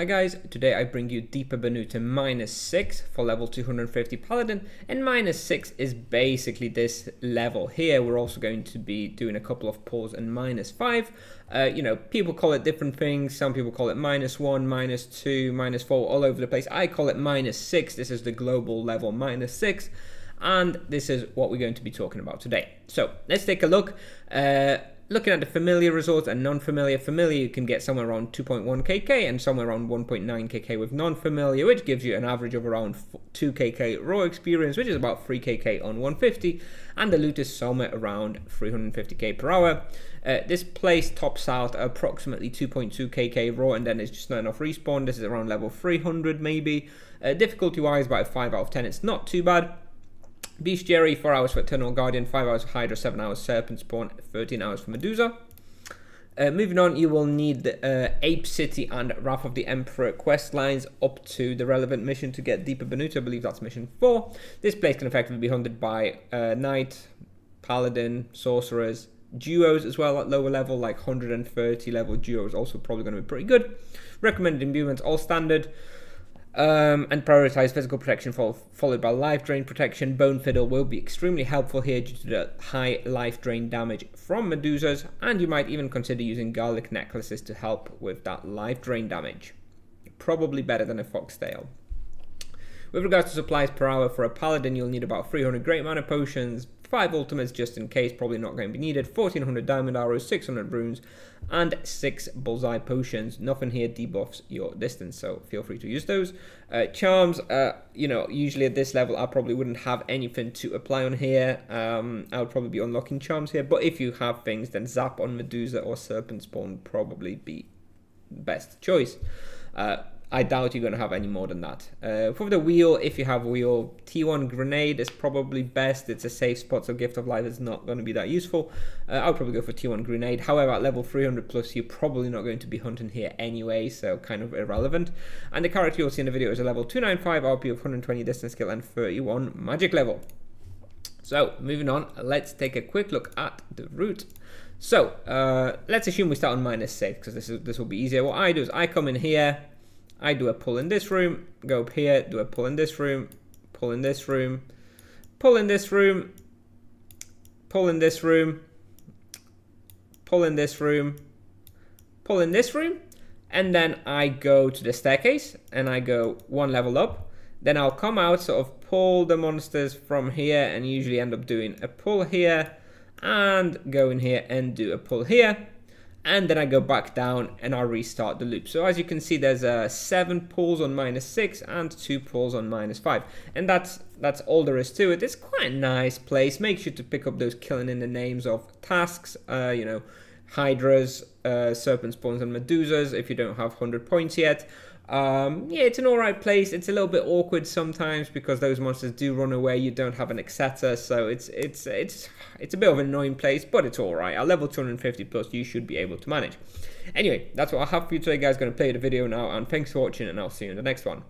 Hi guys, today I bring you Deeper Banuta minus 6 for level 250 Paladin and minus 6 is basically this level here. We're also going to be doing a couple of pulls and minus 5. Uh, you know, people call it different things. Some people call it minus 1, minus 2, minus 4, all over the place. I call it minus 6. This is the global level minus 6 and this is what we're going to be talking about today. So let's take a look. Uh, looking at the familiar results and non-familiar, familiar you can get somewhere around 2.1 kk and somewhere around 1.9 kk with non-familiar, which gives you an average of around 2 kk raw experience, which is about 3 kk on 150, and the loot is somewhere around 350k per hour. Uh, this place tops out approximately 2.2 kk raw, and then it's just not enough respawn. This is around level 300 maybe. Uh, Difficulty-wise, about 5 out of 10. It's not too bad. Bestiary, 4 hours for Eternal Guardian, 5 hours for Hydra, 7 hours Serpent Spawn, 13 hours for Medusa. Uh, moving on, you will need the uh, Ape City and Wrath of the Emperor quest lines up to the relevant mission to get Deeper Banuta. I believe that's mission 4. This place can effectively be hunted by uh, Knight, Paladin, Sorcerers, duos as well at lower level, like 130 level duos, also probably going to be pretty good. Recommended imbuements, all standard. Um, and prioritize physical protection followed by life drain protection. Bone Fiddle will be extremely helpful here due to the high life drain damage from Medusas, and you might even consider using garlic necklaces to help with that life drain damage. Probably better than a foxtail. With regards to supplies per hour for a paladin, you'll need about 300 great mana potions, 5 ultimates just in case, probably not going to be needed, 1400 diamond arrows, 600 runes, and 6 bullseye potions. Nothing here debuffs your distance, so feel free to use those. Uh, charms, uh, you know, usually at this level I probably wouldn't have anything to apply on here. Um, I would probably be unlocking charms here, but if you have things, then Zap on Medusa or Serpent Spawn probably be best choice. Uh, I doubt you're going to have any more than that. Uh, for the wheel, if you have wheel, T1 grenade is probably best. It's a safe spot, so Gift of Life is not going to be that useful. Uh, I'll probably go for T1 grenade. However, at level 300 plus, you're probably not going to be hunting here anyway, so kind of irrelevant. And the character you'll see in the video is a level 295 RP of 120 distance skill and 31 magic level. So, moving on, let's take a quick look at the route. So, uh, let's assume we start on minus 6, because this, is, this will be easier. What I do is I come in here, I do a pull in this room, go up here, do a pull in this room, pull in this room, pull in this room, pull in this room, pull in this room, pull in this room, and then I go to the staircase and I go one level up. Then I'll come out, sort of pull the monsters from here and usually end up doing a pull here and go in here and do a pull here and then I go back down and I restart the loop. So as you can see, there's uh, seven pulls on minus six and two pulls on minus five. And that's that's all there is to it. It's quite a nice place. Make sure to pick up those killing in the names of tasks, uh, you know, hydras, uh, serpent spawns and medusas if you don't have 100 points yet. Um, yeah, it's an alright place. It's a little bit awkward sometimes because those monsters do run away. You don't have an etc. So it's it's it's it's a bit of an annoying place, but it's alright. At level 250 plus, you should be able to manage. Anyway, that's what I have for you today, guys. Going to play the video now, and thanks for watching, and I'll see you in the next one.